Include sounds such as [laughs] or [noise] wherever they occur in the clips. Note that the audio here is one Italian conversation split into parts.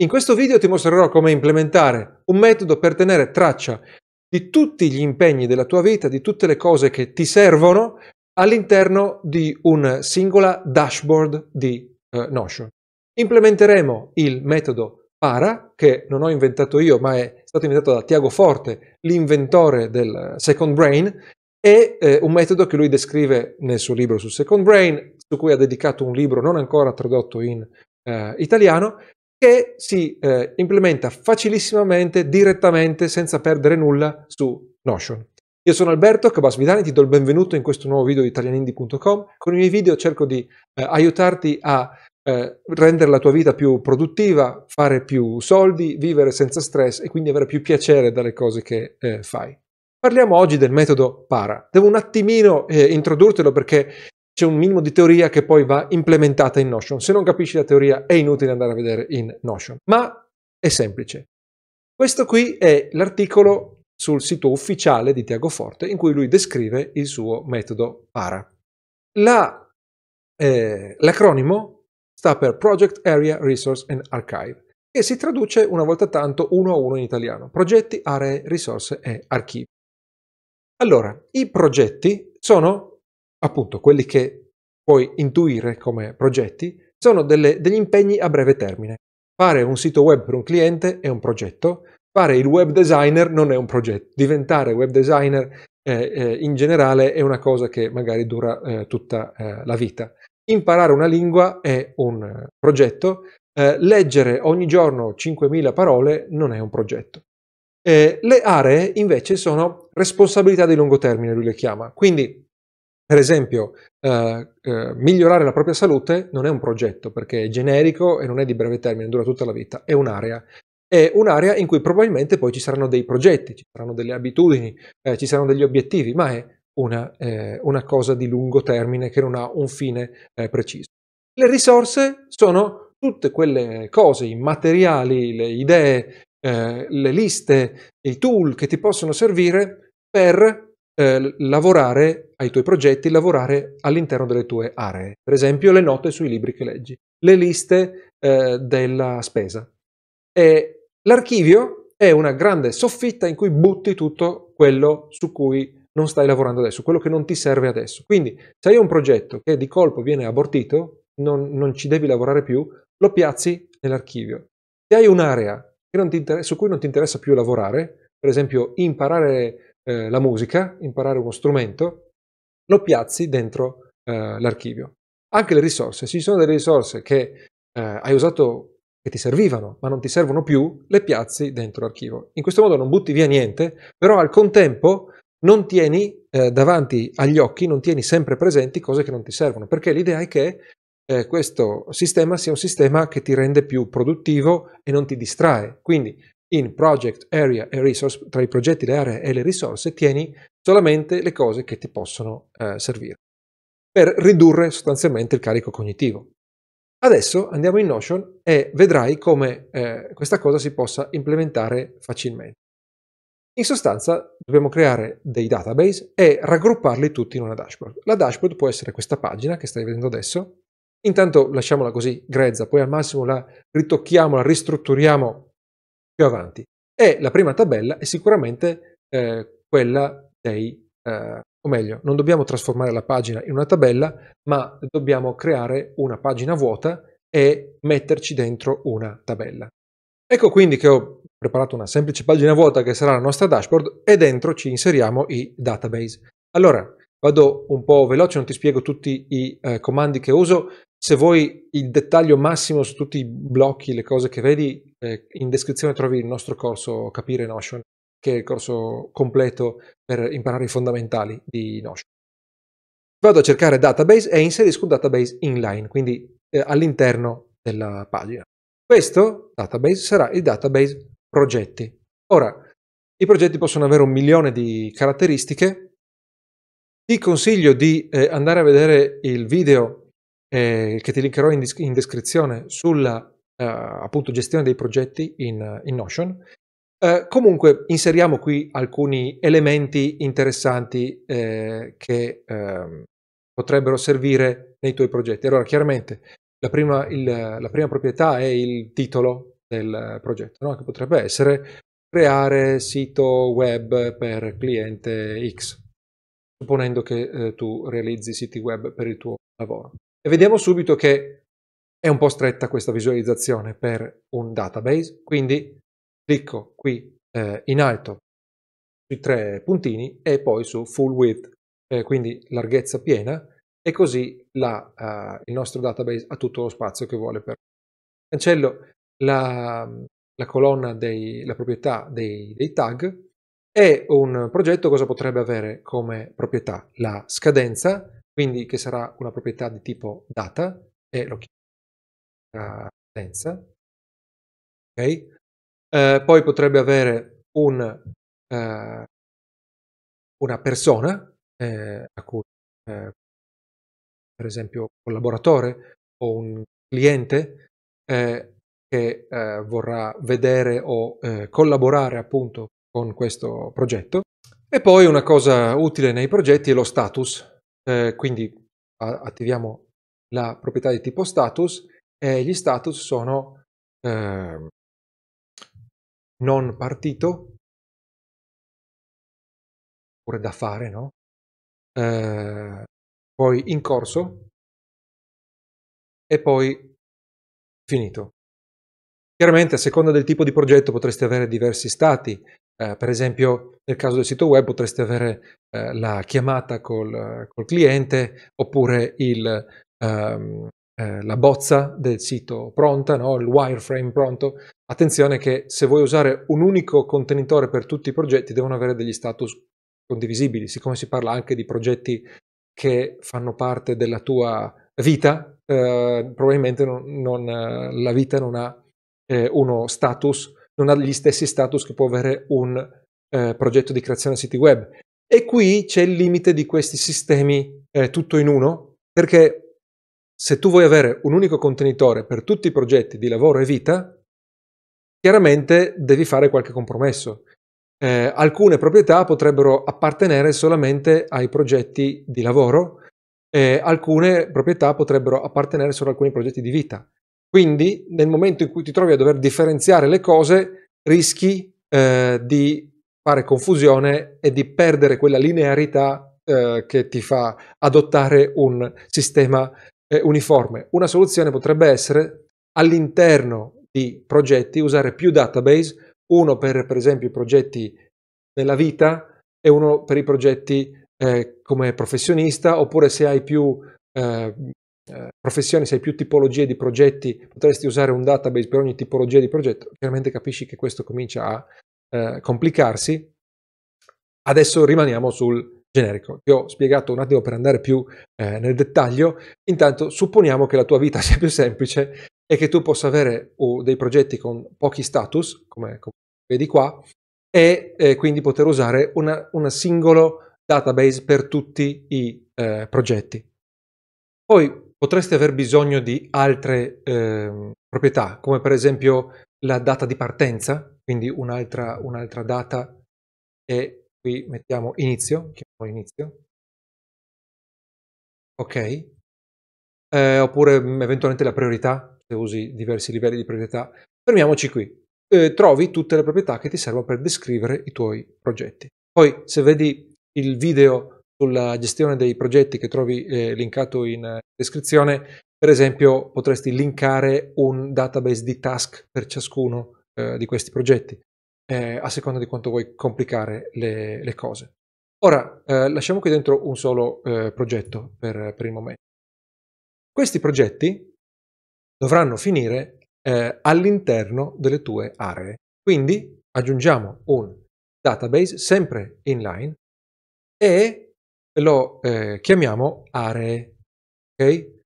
In questo video ti mostrerò come implementare un metodo per tenere traccia di tutti gli impegni della tua vita, di tutte le cose che ti servono all'interno di una singola dashboard di uh, Notion. Implementeremo il metodo para, che non ho inventato io, ma è stato inventato da Tiago Forte, l'inventore del Second Brain, e eh, un metodo che lui descrive nel suo libro su Second Brain, su cui ha dedicato un libro non ancora tradotto in eh, italiano, che si eh, implementa facilissimamente, direttamente, senza perdere nulla su Notion. Io sono Alberto Cabasvidani, ti do il benvenuto in questo nuovo video di italianindi.com. Con i miei video cerco di eh, aiutarti a eh, rendere la tua vita più produttiva, fare più soldi, vivere senza stress e quindi avere più piacere dalle cose che eh, fai. Parliamo oggi del metodo para. Devo un attimino eh, introdurtelo perché c'è un minimo di teoria che poi va implementata in Notion. Se non capisci la teoria è inutile andare a vedere in Notion, ma è semplice. Questo qui è l'articolo sul sito ufficiale di Tiago Forte in cui lui descrive il suo metodo PARA. La, eh, l'acronimo sta per Project Area Resource and Archive e si traduce una volta tanto uno a uno in italiano. Progetti, aree, risorse e archivi. Allora, i progetti sono appunto quelli che puoi intuire come progetti, sono delle, degli impegni a breve termine. Fare un sito web per un cliente è un progetto, fare il web designer non è un progetto, diventare web designer eh, eh, in generale è una cosa che magari dura eh, tutta eh, la vita. Imparare una lingua è un eh, progetto, eh, leggere ogni giorno 5.000 parole non è un progetto. le aree invece sono responsabilità di lungo termine, lui le chiama. Quindi per esempio, eh, eh, migliorare la propria salute non è un progetto perché è generico e non è di breve termine, dura tutta la vita, è un'area. È un'area in cui probabilmente poi ci saranno dei progetti, ci saranno delle abitudini, eh, ci saranno degli obiettivi, ma è una, eh, una, cosa di lungo termine che non ha un fine eh, preciso. Le risorse sono tutte quelle cose, i materiali, le idee, eh, le liste, i tool che ti possono servire per eh, lavorare ai tuoi progetti, lavorare all'interno delle tue aree. Per esempio le note sui libri che leggi, le liste eh, della spesa. E l'archivio è una grande soffitta in cui butti tutto quello su cui non stai lavorando adesso, quello che non ti serve adesso. Quindi se hai un progetto che di colpo viene abortito, non, non ci devi lavorare più, lo piazzi nell'archivio. Se hai un'area su cui non ti interessa più lavorare, per esempio imparare eh, la musica, imparare uno strumento, lo piazzi dentro eh, l'archivio. Anche le risorse, se ci sono delle risorse che eh, hai usato che ti servivano ma non ti servono più, le piazzi dentro l'archivio. In questo modo non butti via niente, però al contempo non tieni eh, davanti agli occhi, non tieni sempre presenti cose che non ti servono, perché l'idea è che eh, questo sistema sia un sistema che ti rende più produttivo e non ti distrae. Quindi in Project Area e Resource, tra i progetti, le aree e le risorse, tieni solamente le cose che ti possono eh, servire per ridurre sostanzialmente il carico cognitivo. Adesso andiamo in Notion e vedrai come eh, questa cosa si possa implementare facilmente. In sostanza dobbiamo creare dei database e raggrupparli tutti in una dashboard. La dashboard può essere questa pagina che stai vedendo adesso. Intanto lasciamola così grezza, poi al massimo la ritocchiamo, la ristrutturiamo più avanti. E la prima tabella è sicuramente eh, quella dei, eh, o meglio, non dobbiamo trasformare la pagina in una tabella, ma dobbiamo creare una pagina vuota e metterci dentro una tabella. Ecco quindi che ho preparato una semplice pagina vuota che sarà la nostra dashboard e dentro ci inseriamo i database. Allora, vado un po' veloce, non ti spiego tutti i eh, comandi che uso, se vuoi il dettaglio massimo su tutti i blocchi, le cose che vedi, eh, in descrizione trovi il nostro corso Capire Notion, che è il corso completo per imparare i fondamentali di Notion. Vado a cercare database e inserisco un database inline, quindi eh, all'interno della pagina. Questo database sarà il database progetti. Ora, i progetti possono avere un milione di caratteristiche. Ti consiglio di eh, andare a vedere il video eh, che ti linkerò in, in descrizione sulla eh, appunto gestione dei progetti in, in Notion. Eh, comunque inseriamo qui alcuni elementi interessanti eh, che ehm, potrebbero servire nei tuoi progetti. Allora, chiaramente la prima, il, la prima proprietà è il titolo del progetto, no? che potrebbe essere creare sito web per cliente X, supponendo che eh, tu realizzi siti web per il tuo lavoro. E vediamo subito che è un po' stretta questa visualizzazione per un database, quindi clicco qui eh, in alto sui tre puntini e poi su full width, eh, quindi larghezza piena, e così la, uh, il nostro database ha tutto lo spazio che vuole per cancello la, la colonna dei, la proprietà dei, dei tag. E un progetto cosa potrebbe avere come proprietà? La scadenza, quindi che sarà una proprietà di tipo data e lo chiamo scadenza. Okay. Eh, poi potrebbe avere un, eh, una persona eh, a cui eh, per esempio collaboratore o un cliente eh, che eh, vorrà vedere o collaborare appunto con questo progetto. E poi una cosa utile nei progetti è lo status, eh, quindi a- attiviamo la proprietà di tipo status e gli status sono ehm, non partito, oppure da fare, no? Eh, poi in corso e poi finito. Chiaramente a seconda del tipo di progetto potreste avere diversi stati, eh, per esempio nel caso del sito web potreste avere eh, la chiamata col, col, cliente oppure il, ehm, eh, la bozza del sito pronta, no? il wireframe pronto. Attenzione che se vuoi usare un unico contenitore per tutti i progetti devono avere degli status condivisibili, siccome si parla anche di progetti che fanno parte della tua vita, eh, probabilmente non, non, la vita non ha eh, uno status, non ha gli stessi status che può avere un eh, progetto di creazione siti web. E qui c'è il limite di questi sistemi eh, tutto in uno, perché se tu vuoi avere un unico contenitore per tutti i progetti di lavoro e vita, chiaramente devi fare qualche compromesso eh, alcune proprietà potrebbero appartenere solamente ai progetti di lavoro, e alcune proprietà potrebbero appartenere solo a alcuni progetti di vita. Quindi nel momento in cui ti trovi a dover differenziare le cose, rischi eh, di fare confusione e di perdere quella linearità eh, che ti fa adottare un sistema eh, uniforme. Una soluzione potrebbe essere all'interno di progetti usare più database uno per, per esempio i progetti nella vita e uno per i progetti eh, come professionista, oppure se hai più eh, se hai più tipologie di progetti, potresti usare un database per ogni tipologia di progetto. Chiaramente capisci che questo comincia a eh, complicarsi. Adesso rimaniamo sul generico. Ti ho spiegato un attimo per andare più eh, nel dettaglio. Intanto supponiamo che la tua vita [laughs] sia più semplice e che tu possa avere uh, dei progetti con pochi status, come, come vedi qua, e eh, quindi poter usare un singolo database per tutti i eh, progetti. Poi potresti aver bisogno di altre ehm, proprietà, come per esempio la data di partenza, quindi un'altra, un'altra data e qui mettiamo inizio, chiamiamo inizio. Ok. Eh, oppure mm, eventualmente la priorità, se usi diversi livelli di priorità. Fermiamoci qui. Eh, trovi tutte le proprietà che ti servono per descrivere i tuoi progetti. Poi, se vedi il video sulla gestione dei progetti che trovi eh, linkato in eh, descrizione, per esempio, potresti linkare un database di task per ciascuno eh, di questi progetti, eh, a seconda di quanto vuoi complicare le, le cose. Ora, eh, lasciamo qui dentro un solo progetto per, per il momento. Questi progetti dovranno finire eh, all'interno delle tue aree. Quindi aggiungiamo un database sempre inline e lo eh, chiamiamo aree. Ok?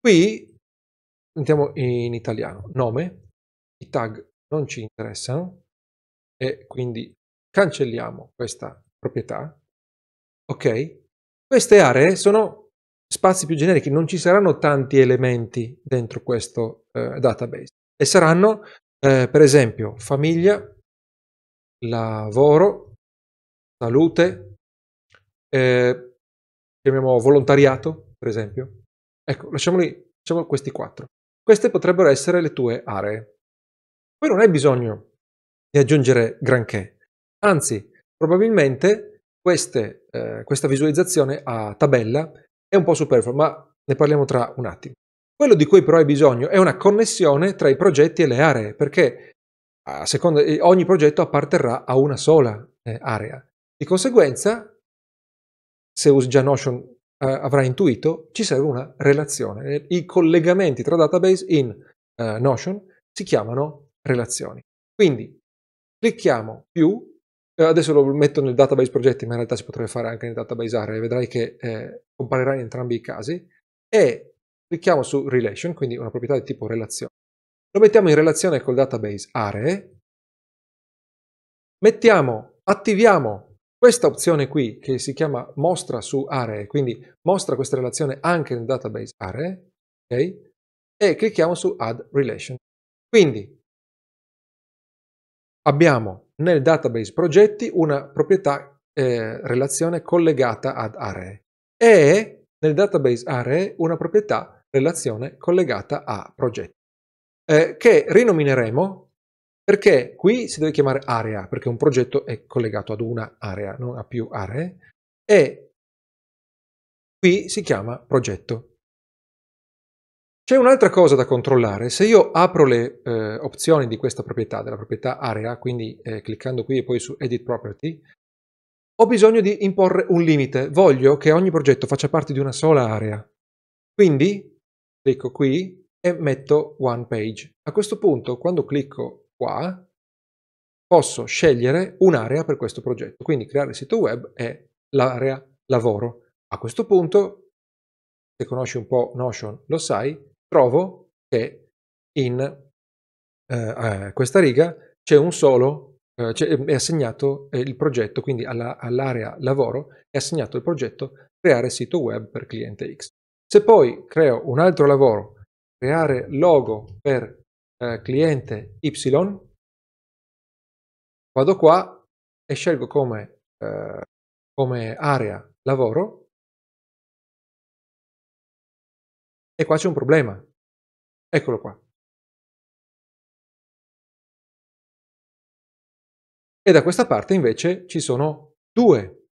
Qui mettiamo in italiano nome, i tag non ci interessano e quindi cancelliamo questa proprietà. Ok? Queste aree sono spazi più generici, non ci saranno tanti elementi dentro questo eh, database e saranno eh, per esempio famiglia, lavoro, salute, eh, chiamiamo volontariato per esempio. Ecco, lasciamoli, lasciamo questi quattro. Queste potrebbero essere le tue aree. Poi non hai bisogno di aggiungere granché, anzi, probabilmente queste, eh, questa visualizzazione a tabella è un po' superflua, ma ne parliamo tra un attimo. Quello di cui però hai bisogno è una connessione tra i progetti e le aree, perché a seconda, ogni progetto apparterrà a una sola eh, area. Di conseguenza, se usi già Notion eh, avrai intuito, ci serve una relazione. I collegamenti tra database in eh, Notion si chiamano relazioni. Quindi clicchiamo più, eh, adesso lo metto nel database progetti, ma in realtà si potrebbe fare anche nel database area, vedrai che eh, comparirà in entrambi i casi, e clicchiamo su relation, quindi una proprietà di tipo relazione. Lo mettiamo in relazione col database aree, mettiamo, attiviamo questa opzione qui che si chiama mostra su aree, quindi mostra questa relazione anche nel database aree, ok? E clicchiamo su add relation. Quindi abbiamo nel database progetti una proprietà eh, relazione collegata ad aree e nel database aree una proprietà relazione collegata a progetti eh, che rinomineremo perché qui si deve chiamare area, perché un progetto è collegato ad una area, non a più aree, e qui si chiama progetto. C'è un'altra cosa da controllare, se io apro le eh, opzioni di questa proprietà, della proprietà area, quindi eh, cliccando qui e poi su Edit Property, ho bisogno di imporre un limite, voglio che ogni progetto faccia parte di una sola area. Quindi clicco qui e metto One Page. A questo punto, quando clicco qua, posso scegliere un'area per questo progetto. Quindi creare sito web è l'area lavoro. A questo punto, se conosci un po' Notion lo sai, trovo che in eh, eh, questa riga c'è un solo, eh, è assegnato il progetto, quindi alla, all'area lavoro è assegnato il progetto creare sito web per cliente X. Se poi creo un altro lavoro, creare logo per eh, cliente Y, vado qua e scelgo come, eh, come area lavoro e qua c'è un problema. Eccolo qua. E da questa parte invece ci sono due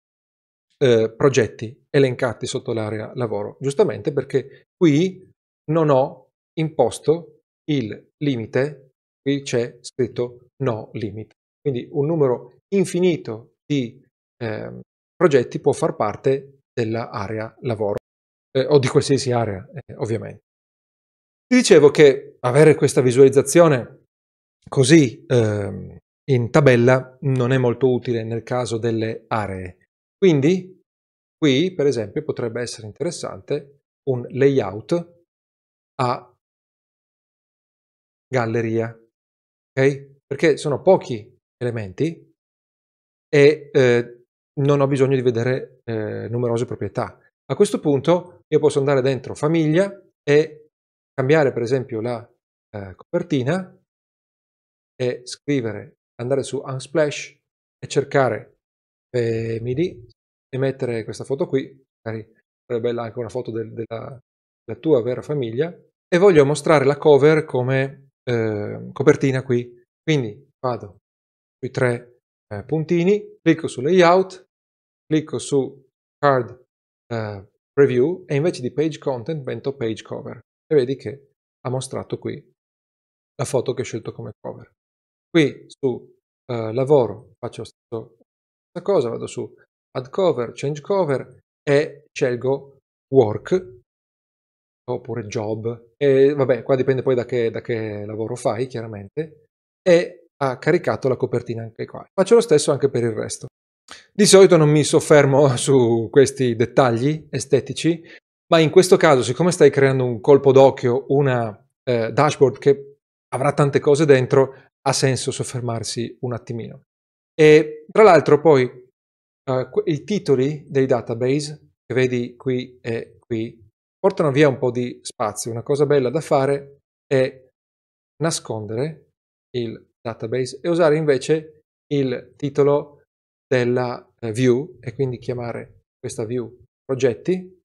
eh, progetti elencati sotto l'area lavoro, giustamente perché qui non ho imposto il limite, qui c'è scritto no limit. Quindi un numero infinito di eh, progetti può far parte dell'area lavoro eh, o di qualsiasi area, eh, ovviamente. Ti dicevo che avere questa visualizzazione così ehm, in tabella non è molto utile nel caso delle aree. Quindi qui, per esempio, potrebbe essere interessante un layout a galleria, ok? Perché sono pochi elementi e eh, non ho bisogno di vedere eh, numerose proprietà. A questo punto io posso andare dentro famiglia e cambiare per esempio la eh, copertina e scrivere, andare su Unsplash e cercare Family e mettere questa foto qui, magari sarebbe bella anche una foto del, della, della tua vera famiglia, e voglio mostrare la cover come eh, copertina qui. Quindi vado sui tre eh, puntini, clicco su layout, clicco su card eh, preview e invece di page content metto page cover e vedi che ha mostrato qui la foto che ho scelto come cover. Qui su eh, lavoro faccio la stessa cosa, vado su add cover, change cover e scelgo work oppure job, e vabbè, qua dipende poi da che, da che lavoro fai, chiaramente, e ha caricato la copertina anche qua. Faccio lo stesso anche per il resto. Di solito non mi soffermo [laughs] su questi dettagli estetici, ma in questo caso, siccome stai creando un colpo d'occhio, una eh, dashboard che avrà tante cose dentro, ha senso soffermarsi un attimino. E tra l'altro poi eh, i titoli dei database, che vedi qui e qui, portano via un po' di spazio. Una cosa bella da fare è nascondere il database e usare invece il titolo della eh, view e quindi chiamare questa view progetti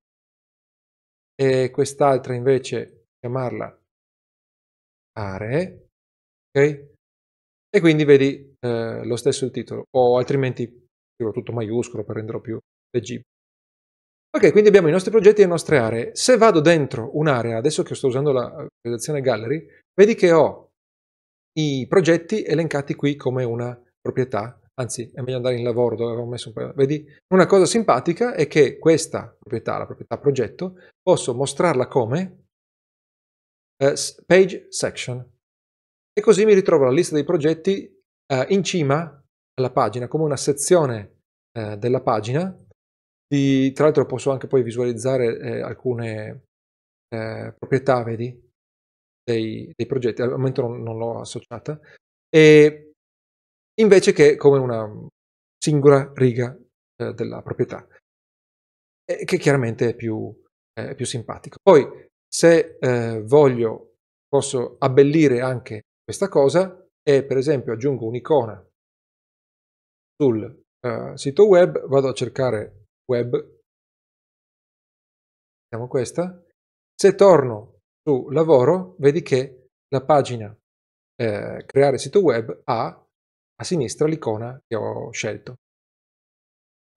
e quest'altra invece chiamarla aree, ok? E quindi vedi eh, lo stesso il titolo, o altrimenti scrivo tutto maiuscolo per renderlo più leggibile. Ok, quindi abbiamo i nostri progetti e le nostre aree. Se vado dentro un'area, adesso che sto usando la visualizzazione gallery, vedi che ho i progetti elencati qui come una proprietà, anzi è meglio andare in lavoro dove avevo messo un po'. Vedi, una cosa simpatica è che questa proprietà, la proprietà progetto, posso mostrarla come uh, page section e così mi ritrovo la lista dei progetti uh, in cima alla pagina, come una sezione uh, della pagina di, tra l'altro posso anche poi visualizzare eh, alcune eh, proprietà, vedi, dei, dei, progetti, al momento non, non l'ho associata, e invece che come una singola riga eh, della proprietà, che chiaramente è più, più simpatico. Poi se eh, voglio posso abbellire anche questa cosa e per esempio aggiungo un'icona sul uh, sito web, vado a cercare web, vediamo questa, se torno su lavoro vedi che la pagina eh, creare sito web ha a sinistra l'icona che ho scelto.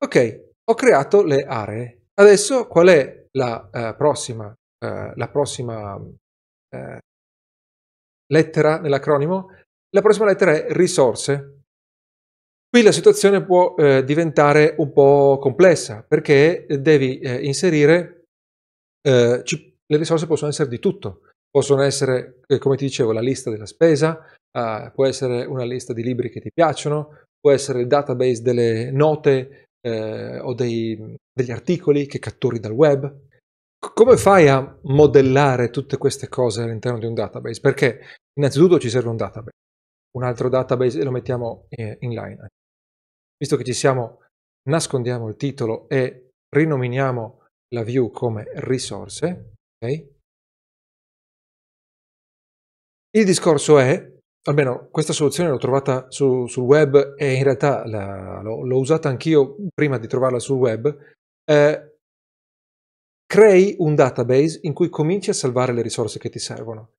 Ok, ho creato le aree. Adesso qual è la uh, prossima, uh, la prossima uh, lettera nell'acronimo? La prossima lettera è risorse. Qui la situazione può eh, diventare un po' complessa perché devi eh, inserire, eh, ci, le risorse possono essere di tutto, possono essere, eh, come ti dicevo, la lista della spesa, ah, può essere una lista di libri che ti piacciono, può essere il database delle note eh, o dei, degli articoli che catturi dal web. Come fai a modellare tutte queste cose all'interno di un database? Perché innanzitutto ci serve un database, un altro database e lo mettiamo eh, inline visto che ci siamo, nascondiamo il titolo e rinominiamo la view come risorse. Okay? Il discorso è, almeno questa soluzione l'ho trovata su, sul web e in realtà la, l'ho, l'ho, usata anch'io prima di trovarla sul web, eh, crei un database in cui cominci a salvare le risorse che ti servono.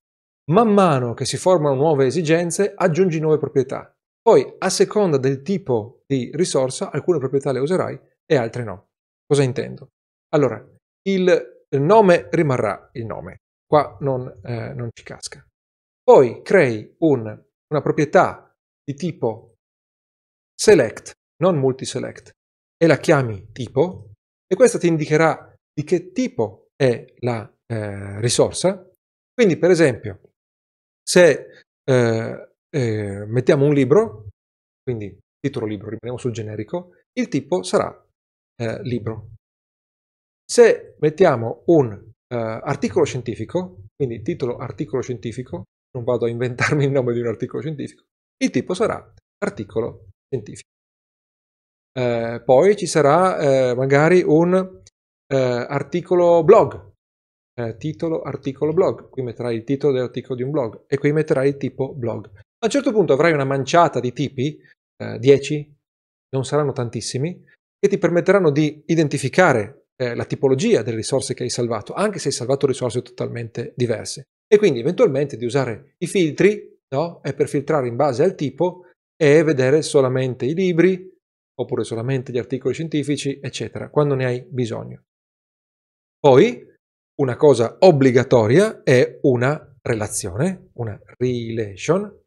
Man mano che si formano nuove esigenze, aggiungi nuove proprietà. Poi, a seconda del tipo di risorsa, alcune proprietà le userai e altre no. Cosa intendo? Allora, il nome rimarrà il nome, qua non, eh, non ci casca. Poi crei un, una proprietà di tipo select, non multiselect, e la chiami tipo, e questa ti indicherà di che tipo è la eh, risorsa. Quindi, per esempio, se eh, eh, mettiamo un libro, quindi titolo libro, rimaniamo sul generico, il tipo sarà eh, libro. Se mettiamo un eh, articolo scientifico, quindi titolo articolo scientifico, non vado a inventarmi il nome di un articolo scientifico, il tipo sarà articolo scientifico. Eh, poi ci sarà eh, magari un eh, articolo blog, eh, titolo articolo blog, qui metterai il titolo dell'articolo di un blog e qui metterai il tipo blog. A un certo punto avrai una manciata di tipi, eh, 10, non saranno tantissimi, che ti permetteranno di identificare eh, la tipologia delle risorse che hai salvato, anche se hai salvato risorse totalmente diverse. E quindi eventualmente di usare i filtri, no? E per filtrare in base al tipo e vedere solamente i libri, oppure solamente gli articoli scientifici, eccetera, quando ne hai bisogno. Poi, una cosa obbligatoria è una relazione, una relation,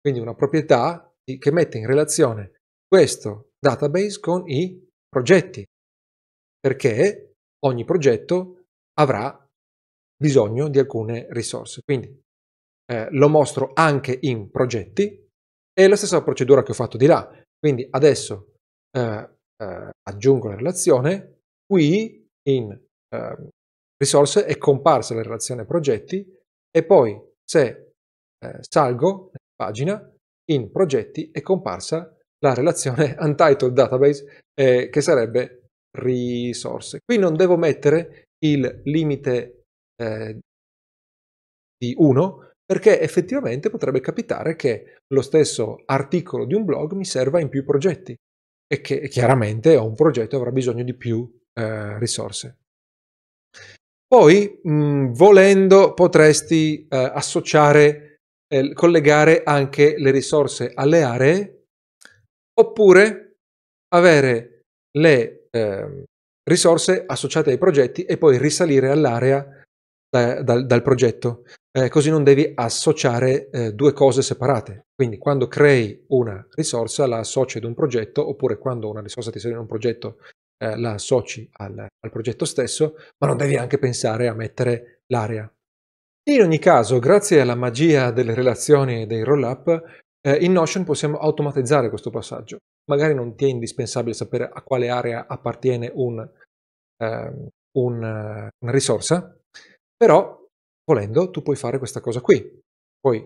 quindi una proprietà che mette in relazione questo database con i progetti, perché ogni progetto avrà bisogno di alcune risorse. Quindi eh, lo mostro anche in progetti è la stessa procedura che ho fatto di là. Quindi adesso eh, eh, aggiungo la relazione, qui in ehm, risorse è comparsa la relazione progetti e poi se eh, salgo pagina, in progetti è comparsa la relazione [laughs] untitled database eh, che sarebbe risorse. Qui non devo mettere il limite eh, di 1 perché effettivamente potrebbe capitare che lo stesso articolo di un blog mi serva in più progetti e che chiaramente un progetto avrà bisogno di più eh, risorse. Poi, mh, volendo, potresti eh, associare eh, collegare anche le risorse alle aree, oppure avere le eh, risorse associate ai progetti e poi risalire all'area da, dal, dal, progetto. Eh, così non devi associare eh, due cose separate. Quindi quando crei una risorsa la associ ad un progetto, oppure quando una risorsa ti serve in un progetto eh, la associ al, al progetto stesso, ma non devi anche pensare a mettere l'area. In ogni caso, grazie alla magia delle relazioni e dei roll-up, eh, in Notion possiamo automatizzare questo passaggio. Magari non ti è indispensabile sapere a quale area appartiene un, eh, un, una risorsa, però volendo tu puoi fare questa cosa qui. Puoi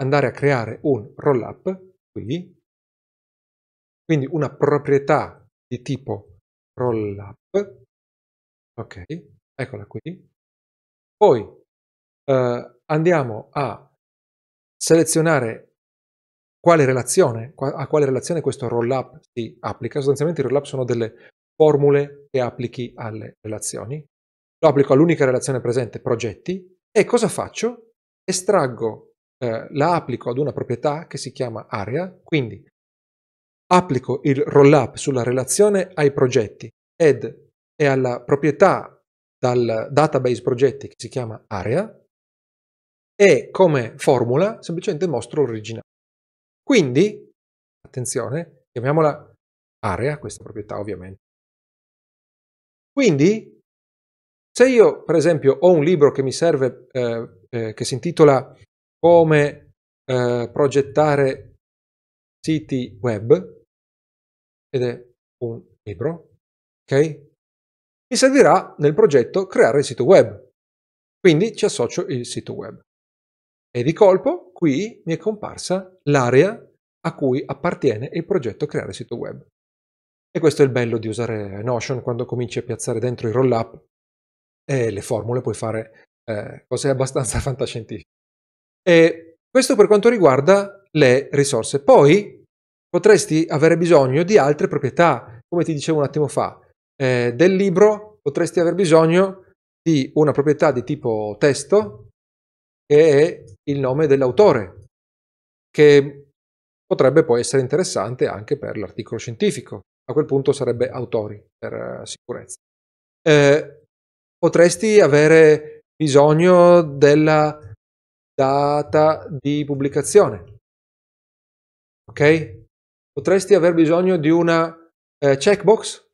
andare a creare un roll-up qui, quindi una proprietà di tipo roll-up, ok, eccola qui. Poi eh, andiamo a selezionare quale relazione, a quale relazione questo roll-up si applica. Sostanzialmente i roll-up sono delle formule che applichi alle relazioni. Lo applico all'unica relazione presente, progetti, e cosa faccio? Estraggo, eh, la applico ad una proprietà che si chiama area, quindi applico il roll-up sulla relazione ai progetti ed e alla proprietà dal database progetti che si chiama area e come formula semplicemente mostro l'originale. Quindi, attenzione, chiamiamola area, questa proprietà ovviamente. Quindi, se io per esempio ho un libro che mi serve, eh, eh, che si intitola Come eh, progettare siti web, ed è un libro, ok? Mi servirà nel progetto creare il sito web. Quindi ci associo il sito web. E di colpo qui mi è comparsa l'area a cui appartiene il progetto creare sito web. E questo è il bello di usare Notion quando cominci a piazzare dentro i roll-up e le formule, puoi fare eh, cose [laughs] abbastanza fantascientifiche. E questo per quanto riguarda le risorse. Poi potresti avere bisogno di altre proprietà, come ti dicevo un attimo fa. Eh, del libro potresti aver bisogno di una proprietà di tipo testo che è il nome dell'autore, che potrebbe poi essere interessante anche per l'articolo scientifico. A quel punto sarebbe autori per uh, sicurezza. Eh, potresti avere bisogno della data di pubblicazione. Ok? Potresti aver bisogno di una eh, checkbox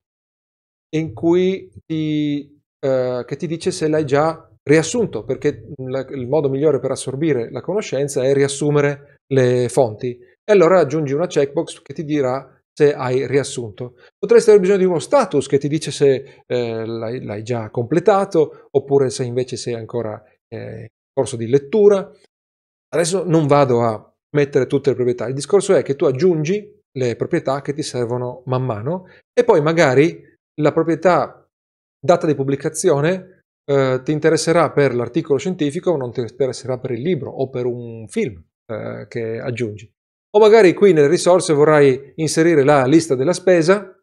in cui ti, eh, che ti dice se l'hai già riassunto, perché la, il modo migliore per assorbire la conoscenza è riassumere le fonti. E allora aggiungi una checkbox che ti dirà se hai riassunto. Potresti avere bisogno di uno status che ti dice se eh, l'hai, l'hai, già completato oppure se invece sei ancora eh, in corso di lettura. Adesso non vado a mettere tutte le proprietà, il discorso è che tu aggiungi le proprietà che ti servono man mano e poi magari la proprietà data di pubblicazione eh, ti interesserà per l'articolo scientifico non ti interesserà per il libro o per un film eh, che aggiungi. O magari qui nelle risorse vorrai inserire la lista della spesa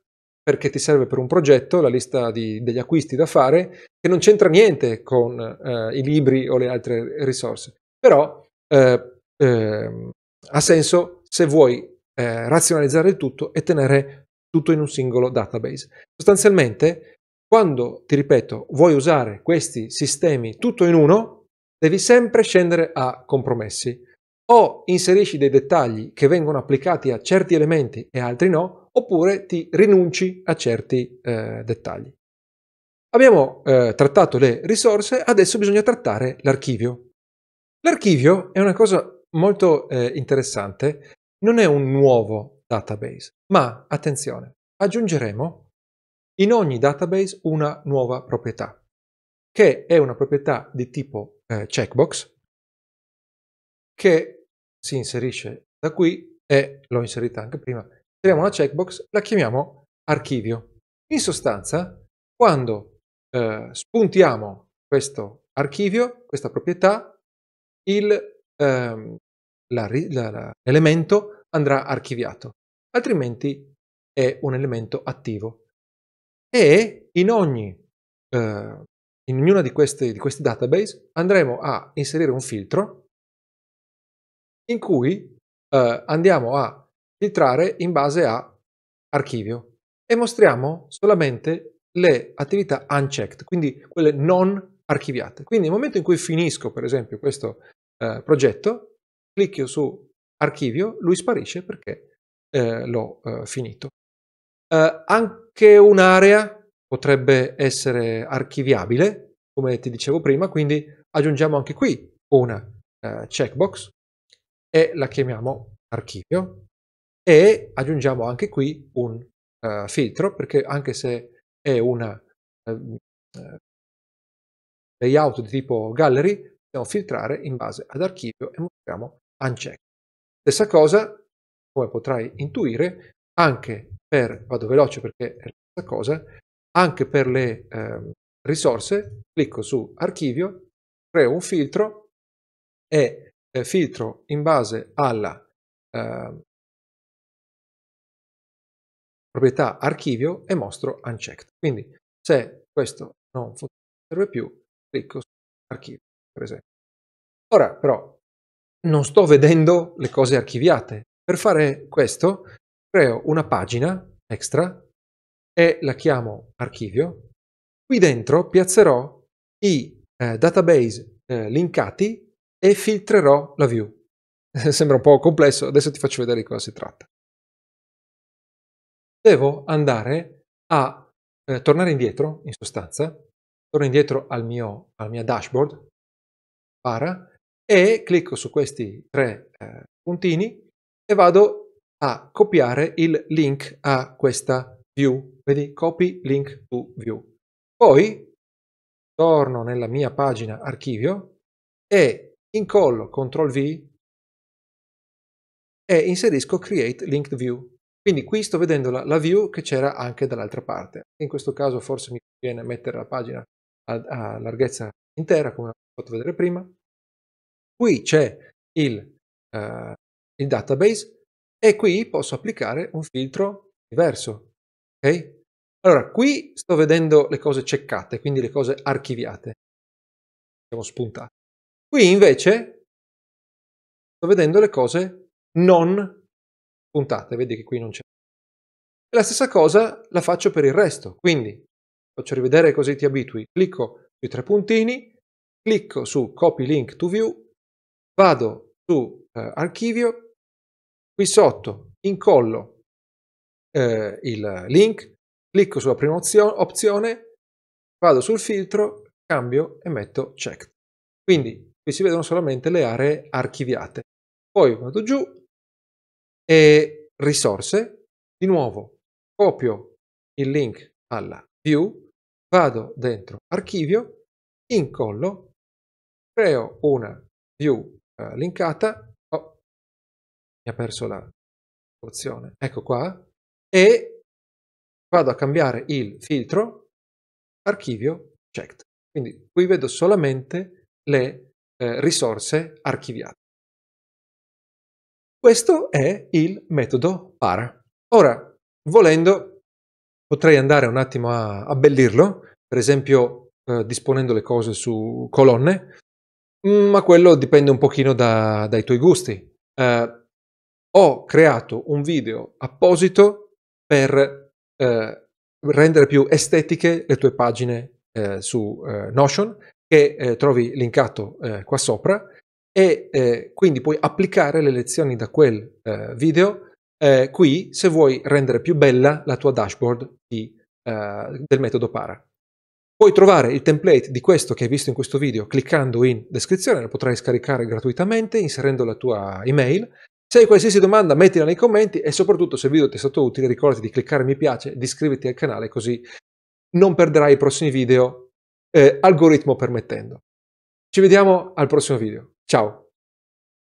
perché ti serve per un progetto, la lista di, degli acquisti da fare, che non c'entra niente con eh, i libri o le altre risorse. Però eh, ehm, ha senso se vuoi eh, razionalizzare il tutto e tenere tutto in un singolo database. Sostanzialmente quando, ti ripeto, vuoi usare questi sistemi tutto in uno, devi sempre scendere a compromessi. O inserisci dei dettagli che vengono applicati a certi elementi e altri no, oppure ti rinunci a certi eh, dettagli. Abbiamo eh, trattato le risorse, adesso bisogna trattare l'archivio. L'archivio è una cosa molto eh, interessante, non è un nuovo database, ma attenzione, aggiungeremo in ogni database una nuova proprietà, che è una proprietà di tipo eh, checkbox, che si inserisce da qui e l'ho inserita anche prima. Creiamo una checkbox, la chiamiamo archivio. In sostanza, quando eh, spuntiamo questo archivio, questa proprietà, ehm, l'elemento andrà archiviato, altrimenti è un elemento attivo e in ogni eh, in ognuna di questi, di questi database andremo a inserire un filtro in cui eh, andiamo a filtrare in base a archivio e mostriamo solamente le attività unchecked, quindi quelle non archiviate. Quindi nel momento in cui finisco, per esempio, questo eh, progetto, clicchio su archivio, lui sparisce perché eh, l'ho eh, finito. Eh, anche un'area potrebbe essere archiviabile, come ti dicevo prima, quindi aggiungiamo anche qui una uh, checkbox e la chiamiamo archivio e aggiungiamo anche qui un uh, filtro perché anche se è una uh, layout di tipo gallery possiamo filtrare in base ad archivio e mostriamo uncheck. Stessa cosa, come potrai intuire, anche per, vado veloce perché è la stessa cosa, anche per le eh, risorse, clicco su archivio, creo un filtro e eh, filtro in base alla eh, proprietà archivio e mostro unchecked. Quindi se questo non serve più, clicco su archivio, per esempio. Ora però non sto vedendo le cose archiviate. Per fare questo creo una pagina extra e la chiamo archivio. Qui dentro piazzerò i eh, database eh, linkati e filtrerò la view. [laughs] Sembra un po' complesso, adesso ti faccio vedere di cosa si tratta. Devo andare a eh, tornare indietro, in sostanza, torno indietro al mio, al mio dashboard, para, e clicco su questi tre eh, puntini e vado a copiare il link a questa view, vedi? Copy link to view. Poi torno nella mia pagina archivio e incollo CTRL V e inserisco create linked view. Quindi qui sto vedendo la, la view che c'era anche dall'altra parte. In questo caso forse mi conviene mettere la pagina a, a larghezza intera come ho fatto vedere prima. Qui c'è il, uh, il database e qui posso applicare un filtro diverso Ok? Allora, qui sto vedendo le cose ceccate, quindi le cose archiviate. Siamo spuntate. Qui invece sto vedendo le cose non spuntate, vedi che qui non c'è. E la stessa cosa la faccio per il resto, quindi faccio rivedere così ti abitui. Clicco sui tre puntini, clicco su Copy Link to View, vado su eh, Archivio, qui sotto incollo eh, il link, clicco sulla prima opzione, vado sul filtro, cambio e metto checked. Quindi qui si vedono solamente le aree archiviate. Poi vado giù e risorse, di nuovo copio il link alla view, vado dentro archivio, incollo, creo una view uh, linkata, mi ha perso la opzione, ecco qua, e vado a cambiare il filtro archivio checked. Quindi qui vedo solamente le eh, risorse archiviate. Questo è il metodo para. Ora, volendo, potrei andare un attimo a abbellirlo, per esempio eh, disponendo le cose su colonne, ma quello dipende un pochino da, dai tuoi gusti. Eh, ho creato un video apposito per eh, rendere più estetiche le tue pagine eh, su eh, Notion che eh, trovi linkato eh, qua sopra e eh, quindi puoi applicare le lezioni da quel video qui se vuoi rendere più bella la tua dashboard di, del metodo para. Puoi trovare il template di questo che hai visto in questo video cliccando in descrizione, lo potrai scaricare gratuitamente inserendo la tua email se hai qualsiasi domanda mettila nei commenti e soprattutto se il video ti è stato utile ricordati di cliccare mi piace, di iscriverti al canale così non perderai i prossimi video, eh, algoritmo permettendo. Ci vediamo al prossimo video. Ciao!